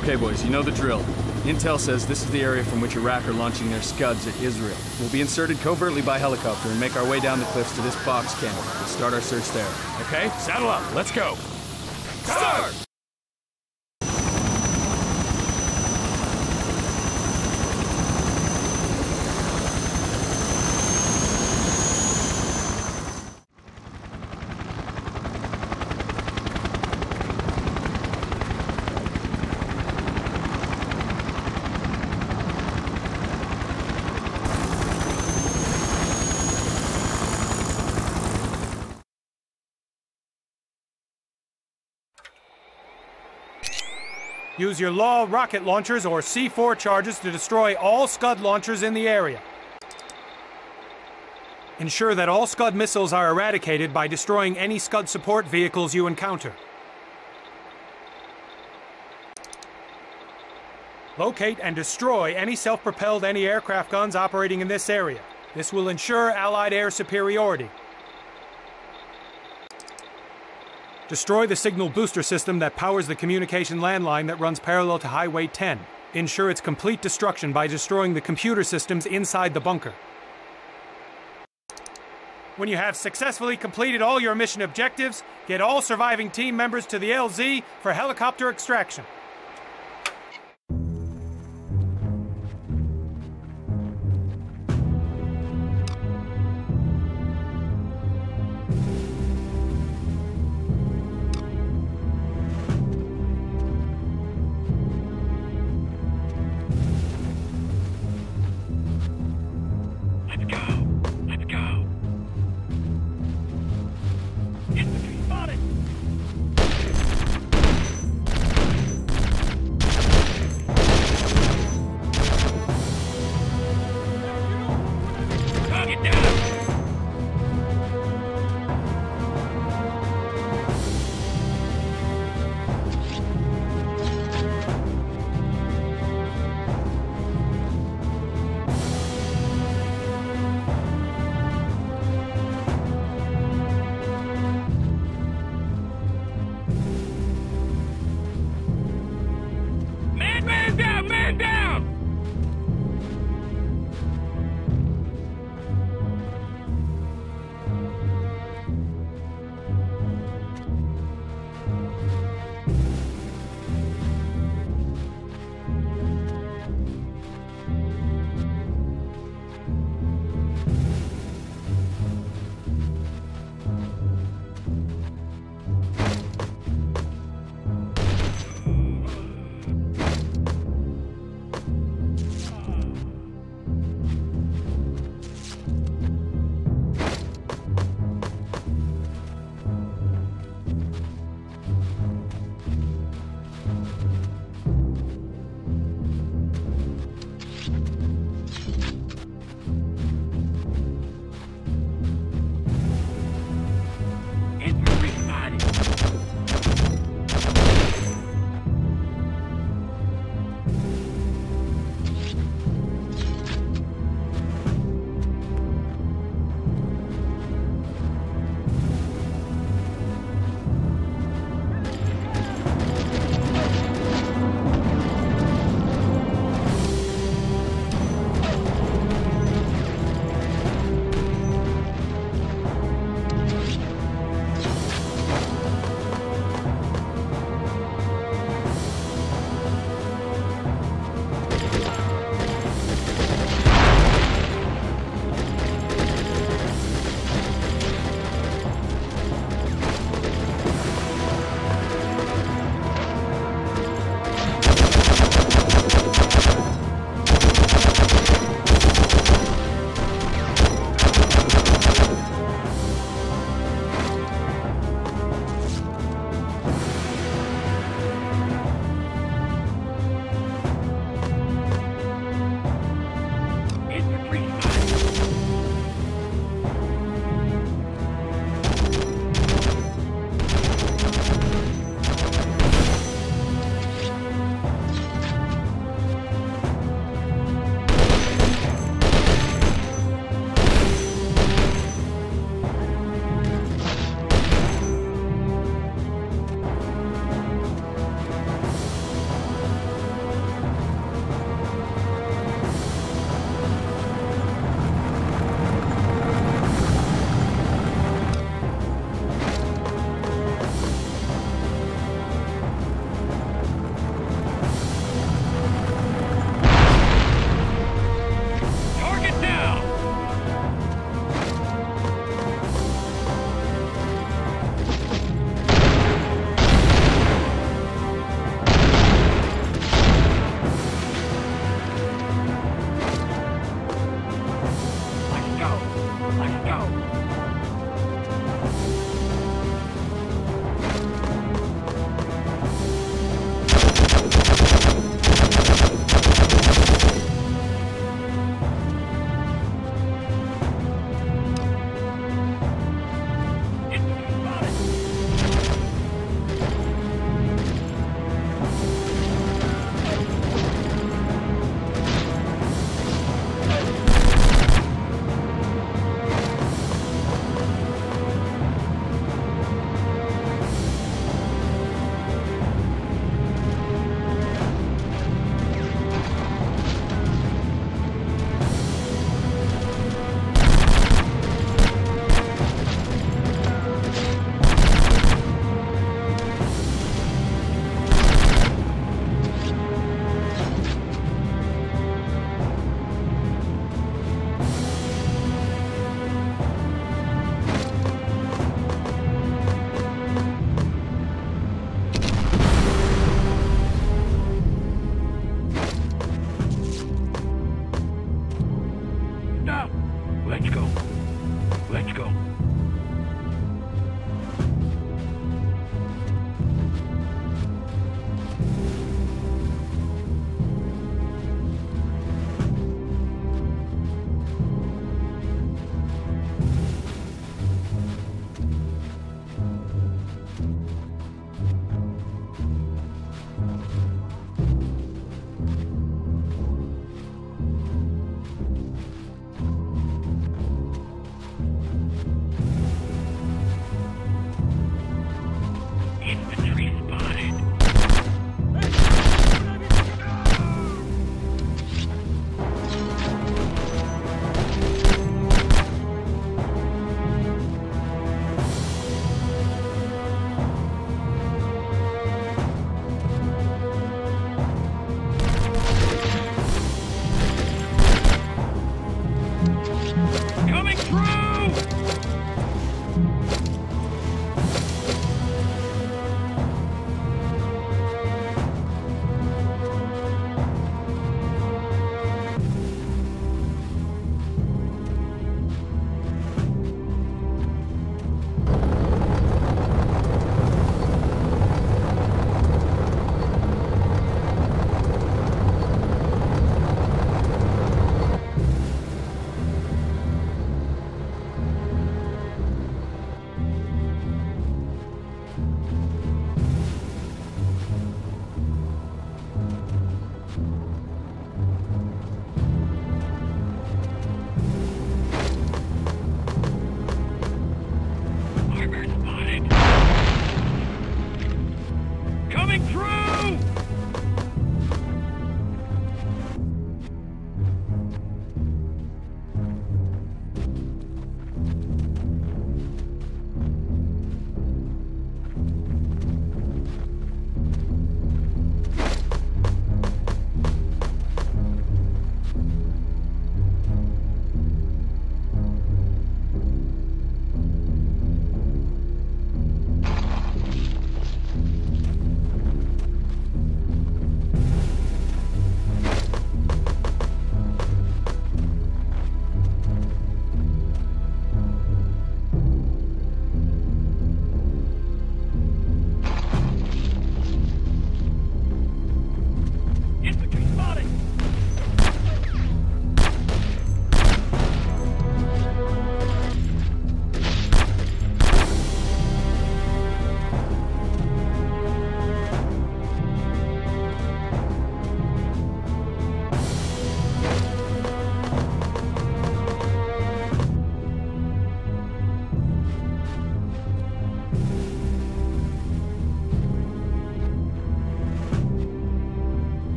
Okay, boys, you know the drill. Intel says this is the area from which Iraq are launching their Scuds at Israel. We'll be inserted covertly by helicopter and make our way down the cliffs to this box camp. We'll start our search there. Okay, saddle up. Let's go. Start! Use your Law rocket launchers or C4 charges to destroy all Scud launchers in the area. Ensure that all Scud missiles are eradicated by destroying any Scud support vehicles you encounter. Locate and destroy any self-propelled anti-aircraft guns operating in this area. This will ensure Allied air superiority. Destroy the signal booster system that powers the communication landline that runs parallel to Highway 10. Ensure its complete destruction by destroying the computer systems inside the bunker. When you have successfully completed all your mission objectives, get all surviving team members to the LZ for helicopter extraction.